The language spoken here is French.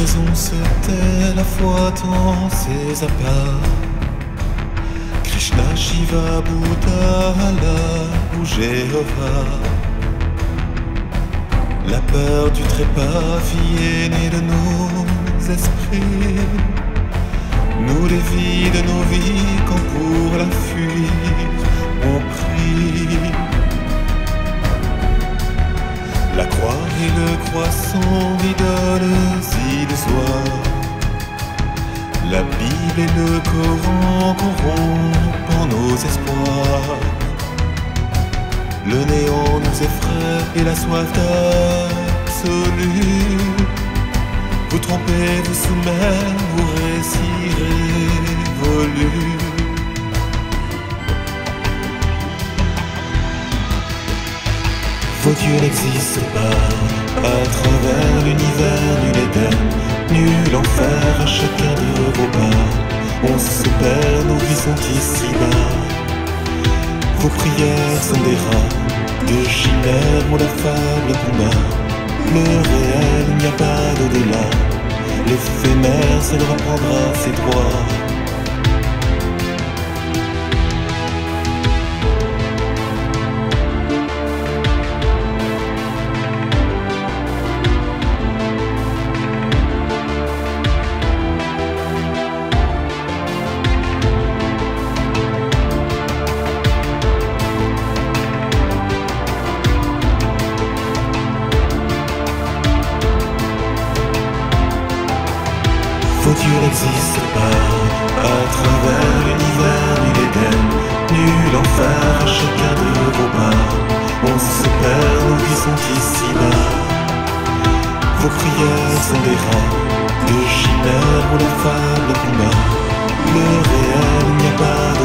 Raison se tait, la foi dans ses appâts. Krishna, Shiva, Bouddha, Allah ou Jéhovah. La peur du trépas est née de nos esprits. Nous les de nos vies quand pour la fuir on prie. Et le croissant, idoles illusoires. La Bible et le Coran corrompent nos espoirs. Le néant nous effraie et la soif d'absolu. Vous trompez, vous soumettez, Vos dieux n'existent pas à travers l'univers, nul Éden, nul enfer à chacun de vos pas. On se perd, nos vies sont ici-bas. Vos prières sont des rats de chimères ou fable combat. Le réel, n'y a pas d'au-delà. L'éphémère seul reprendra ses droits. N'existent pas à travers l'univers ni l'Éden, nul enfer chacun de vos pas. On se perd, nos vies sont ici-bas. Vos prières sont des rats de chimères ou les fables combat. Le réel, il n'y a pas